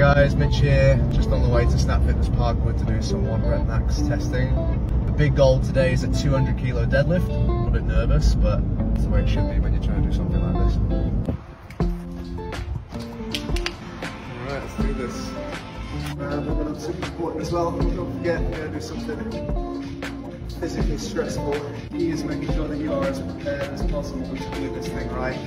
guys, Mitch here, just on the way to Snap Fitness Parkwood to do some one rep max testing. The big goal today is a 200 kilo deadlift. A little bit nervous, but it's the way it should be when you're trying to do something like this. Alright, let's do this. Um, I'm super important as well, don't forget, we're going to do something physically stressful. Key is making sure that you are as prepared as possible to do this thing right.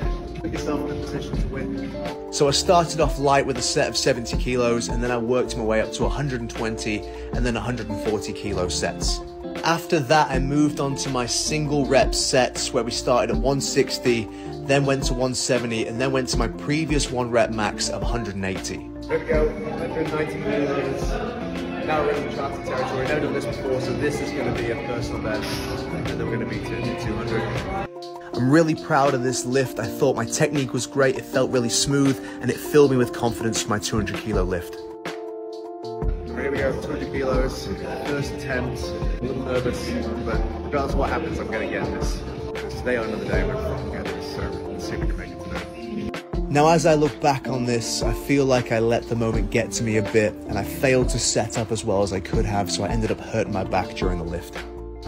Put yourself in a position to win. So I started off light with a set of 70 kilos and then I worked my way up to 120 and then 140 kilo sets. After that, I moved on to my single rep sets where we started at 160, then went to 170, and then went to my previous one rep max of 180. There we go, 190 kilos. Now we're in uncharted territory. Never done this before, so this is going to be a personal best. And then we're going to beat to 200. I'm really proud of this lift. I thought my technique was great, it felt really smooth, and it filled me with confidence for my 200 kilo lift. Here we go, 200 kilos, first attempt, a little nervous, but regardless of what happens, I'm going to get this. Because today or another day, Now, as I look back on this, I feel like I let the moment get to me a bit, and I failed to set up as well as I could have, so I ended up hurting my back during the lift.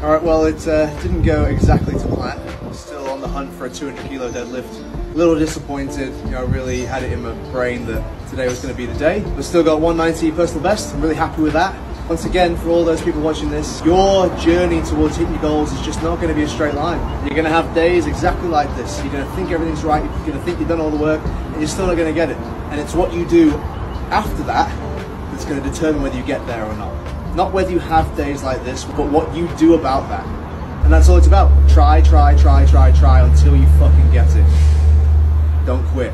All right, well, it uh, didn't go exactly to plan. Still on the hunt for a 200 kilo deadlift. A little disappointed. You know, I really had it in my brain that today was going to be the day. But still got 190 personal best. I'm really happy with that. Once again, for all those people watching this, your journey towards hitting your goals is just not going to be a straight line. You're going to have days exactly like this. You're going to think everything's right. You're going to think you've done all the work, and you're still not going to get it. And it's what you do after that that's going to determine whether you get there or not. Not whether you have days like this, but what you do about that. And that's all it's about. Try, try, try, try, try until you fucking get it. Don't quit.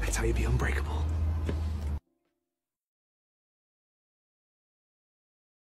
That's how you be unbreakable.